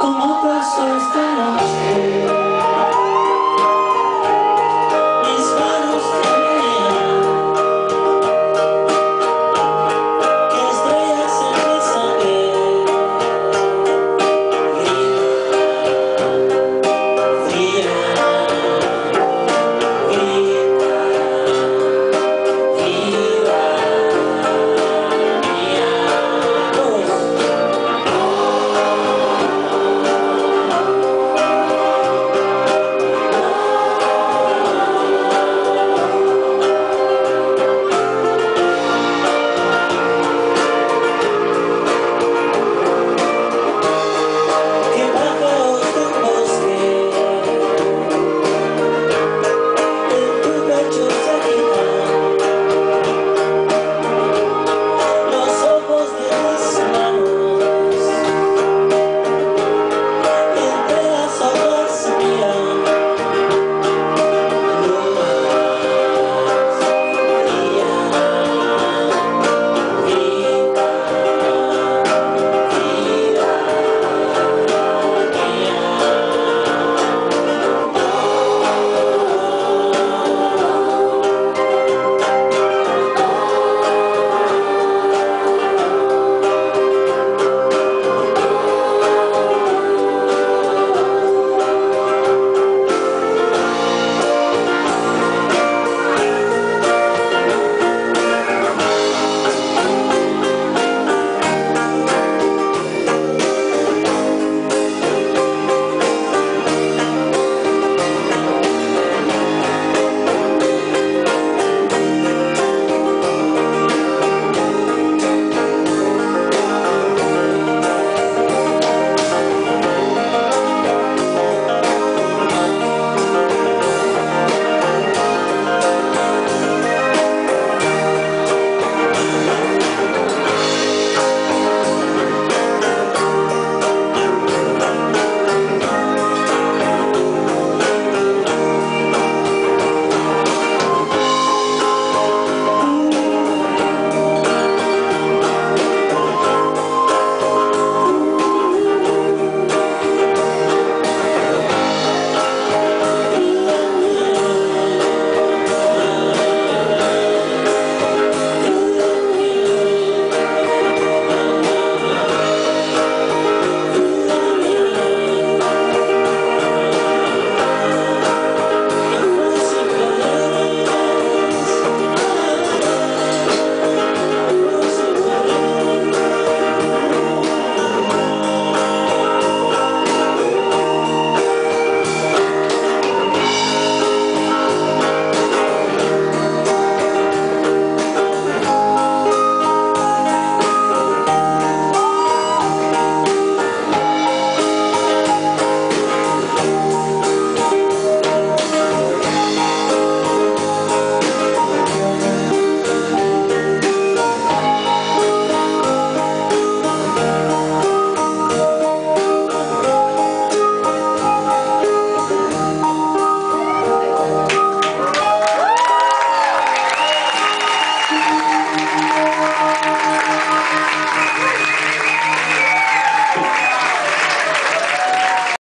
¿Cómo pasó esta noche?